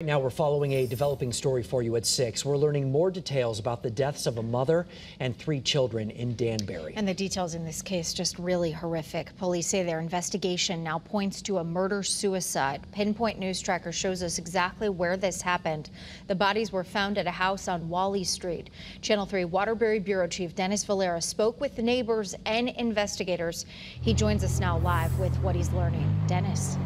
Now we're following a developing story for you at 6. We're learning more details about the deaths of a mother and three children in Danbury. And the details in this case just really horrific. Police say their investigation now points to a murder-suicide. Pinpoint News Tracker shows us exactly where this happened. The bodies were found at a house on Wally Street. Channel 3 Waterbury Bureau Chief Dennis Valera spoke with neighbors and investigators. He joins us now live with what he's learning. Dennis.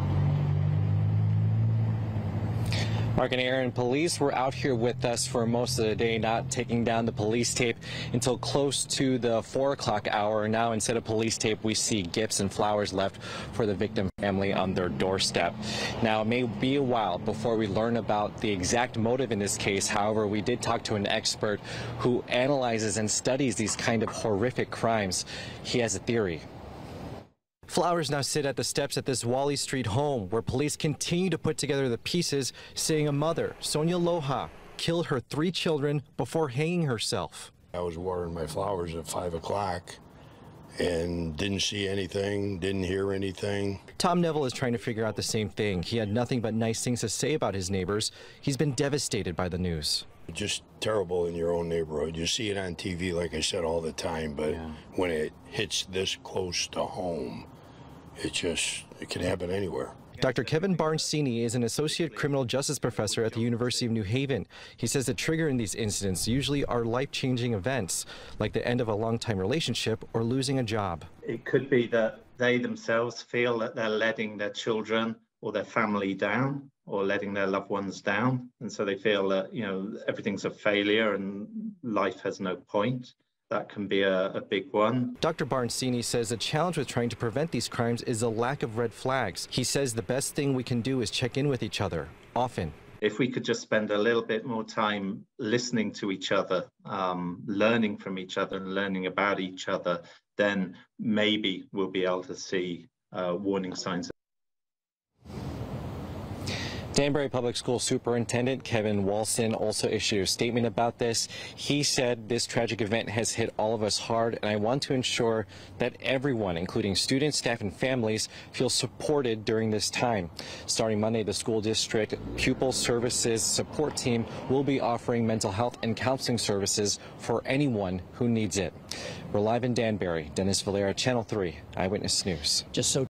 Mark and Aaron, police were out here with us for most of the day, not taking down the police tape until close to the 4 o'clock hour. Now, instead of police tape, we see gifts and flowers left for the victim family on their doorstep. Now, it may be a while before we learn about the exact motive in this case. However, we did talk to an expert who analyzes and studies these kind of horrific crimes. He has a theory. Flowers now sit at the steps at this Wally Street home where police continue to put together the pieces saying a mother, Sonia Loja, killed her three children before hanging herself. I was watering my flowers at 5 o'clock and didn't see anything, didn't hear anything. Tom Neville is trying to figure out the same thing. He had nothing but nice things to say about his neighbors. He's been devastated by the news. Just terrible in your own neighborhood. You see it on TV, like I said, all the time, but yeah. when it hits this close to home, it just it can happen anywhere. Dr. Kevin Barncini is an associate criminal justice professor at the University of New Haven. He says the trigger in these incidents usually are life-changing events, like the end of a long-time relationship or losing a job. It could be that they themselves feel that they're letting their children or their family down or letting their loved ones down. And so they feel that, you know, everything's a failure and life has no point that can be a, a, big one. Dr. Barncini says the challenge with trying to prevent these crimes is a lack of red flags. He says the best thing we can do is check in with each other, often. If we could just spend a little bit more time listening to each other, um, learning from each other and learning about each other, then maybe we'll be able to see uh, warning signs Danbury Public School Superintendent Kevin Walston also issued a statement about this. He said this tragic event has hit all of us hard, and I want to ensure that everyone, including students, staff, and families, feel supported during this time. Starting Monday, the school district pupil services support team will be offering mental health and counseling services for anyone who needs it. We're live in Danbury. Dennis Valera, Channel 3 Eyewitness News. Just so